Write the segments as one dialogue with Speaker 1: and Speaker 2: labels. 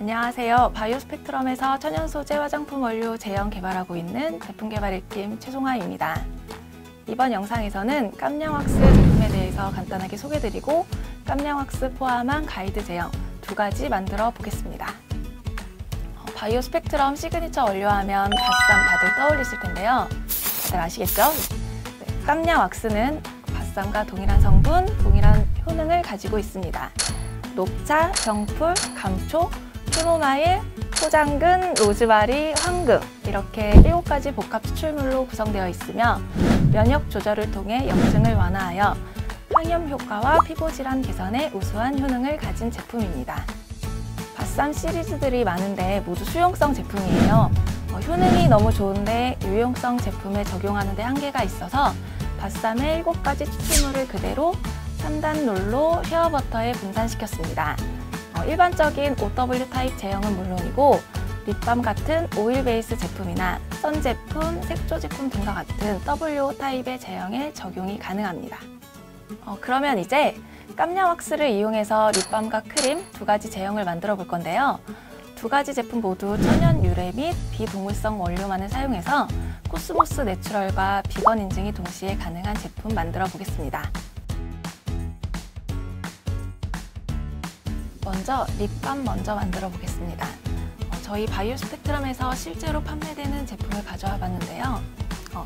Speaker 1: 안녕하세요. 바이오스펙트럼에서 천연 소재 화장품 원료 제형 개발하고 있는 제품 개발 1팀 최송아입니다. 이번 영상에서는 CalmYang Wax 제품에 대해서 간단하게 소개드리고 CalmYang Wax 포함한 가이드 제형 두 가지 만들어 보겠습니다. 어, 바이오스펙트럼 시그니처 원료 하면 BSASM 다들 떠올리실 텐데요. 다들 아시겠죠? 네, CalmYang Wax는 BSASM과 동일한 성분, 동일한 효능을 가지고 있습니다. 녹차, 병풀, 감초, 캐모마일, 호장근, 로즈마리, 황금 이렇게 7가지 복합 추출물로 구성되어 있으며 면역 조절을 통해 염증을 완화하여 항염 효과와 피부 질환 개선에 우수한 효능을 가진 제품입니다. BSASM 시리즈들이 많은데 모두 수용성 제품이에요. 어, 효능이 너무 좋은데 유용성 제품에 적용하는 데 한계가 있어서 BSASM의 7가지 추출물을 그대로 3단 롤로 헤어버터에 분산시켰습니다. 어, 일반적인 O/W 타입 제형은 물론이고 립밤 같은 오일 베이스 제품이나 선 제품, 색조 제품 등과 같은 W/O 타입의 제형에 적용이 가능합니다. 어, 그러면 이제 CalmYang Wax를 이용해서 립밤과 크림 두 가지 제형을 만들어 볼 건데요. 두 가지 제품 모두 천연 유래 및 비동물성 원료만을 사용해서 COSMOS natural과 비건 인증이 동시에 가능한 제품 만들어 보겠습니다. 먼저 립밤 먼저 만들어 보겠습니다. 어, 저희 바이오 스펙트럼에서 실제로 판매되는 제품을 가져와 봤는데요. 어,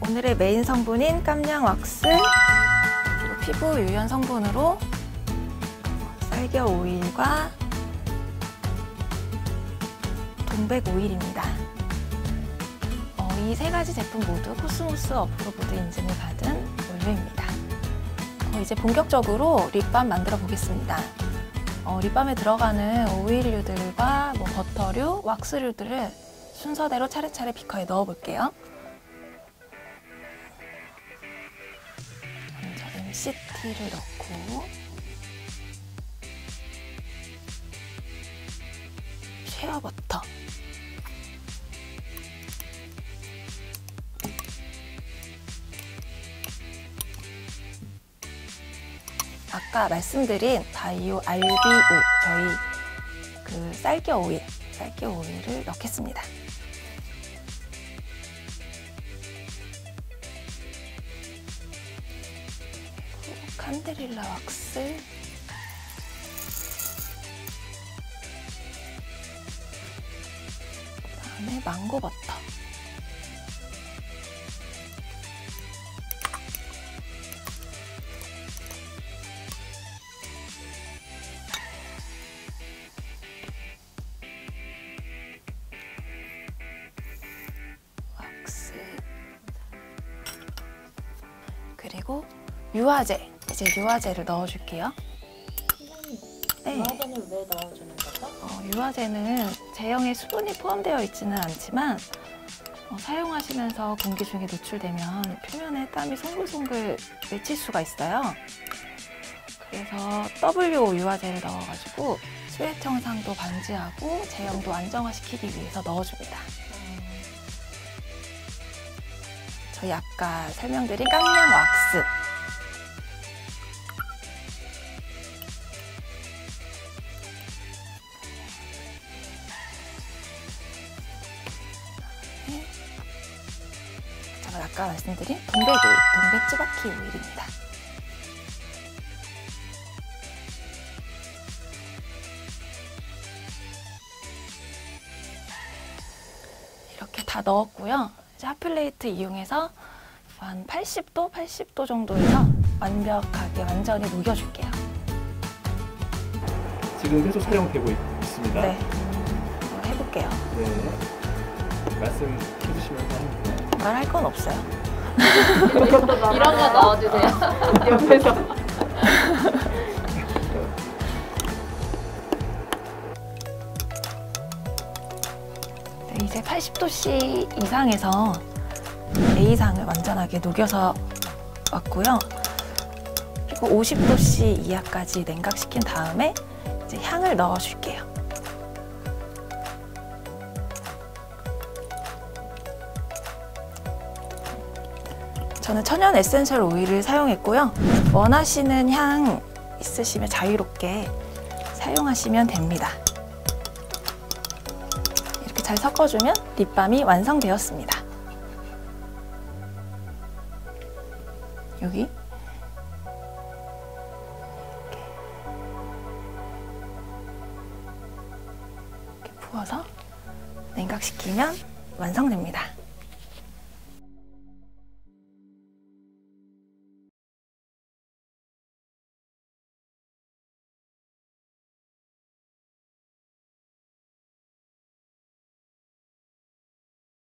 Speaker 1: 오늘의 메인 성분인 CalmYang Wax, 그리고 피부 유연 성분으로 쌀겨 오일과 동백 오일입니다. 어, 이 세 가지 제품 모두 COSMOS approved 인증을. 어, 이제 본격적으로 립밤 만들어 보겠습니다. 어, 립밤에 들어가는 오일류들과 뭐 버터류, 왁스류들을 순서대로 차례차례 비커에 넣어 볼게요. 먼저 MCT를 넣고 쉐어버터 아까 말씀드린 바이오 RBO 저희 그 쌀겨 오일, 쌀겨 오일을 넣겠습니다. 칸데릴라 왁스 그다음에 망고 버터 그리고 유화제 이제 유화제를 넣어줄게요. 네.
Speaker 2: 유화제는 왜 넣어주는 거죠?
Speaker 1: 어, 유화제는 제형에 수분이 포함되어 있지는 않지만 어, 사용하시면서 공기 중에 노출되면 표면에 땀이 송글송글 맺힐 수가 있어요. 그래서 W/O 유화제를 넣어가지고 sweat 현상도 방지하고 제형도 안정화시키기 위해서 넣어줍니다. 저희 아까 설명드린 깜냥 왁스 제가 아까 말씀드린 동백 오일, 동백 쯔바키 오일입니다. 이렇게 다 넣었고요. 이제 핫플레이트 이용해서 한 80도, 80도 정도에서 완벽하게 완전히 녹여줄게요.
Speaker 3: 지금 계속 촬영되고 있, 있습니다.
Speaker 1: 네, 한번 해볼게요.
Speaker 3: 네. 말씀해 주시면 됩니다.
Speaker 1: 말할 건 없어요.
Speaker 2: 이런 거 넣어주세요.
Speaker 3: 옆에서.
Speaker 1: 이제 80도씨 이상에서 A상을 완전하게 녹여서 왔고요. 그리고 50도씨 이하까지 냉각시킨 다음에 이제 향을 넣어줄게요. 저는 천연 essential 오일을 사용했고요. 원하시는 향 있으시면 자유롭게 사용하시면 됩니다. 잘 섞어주면 립밤이 완성되었습니다. 여기 이렇게 부어서 냉각시키면 완성됩니다.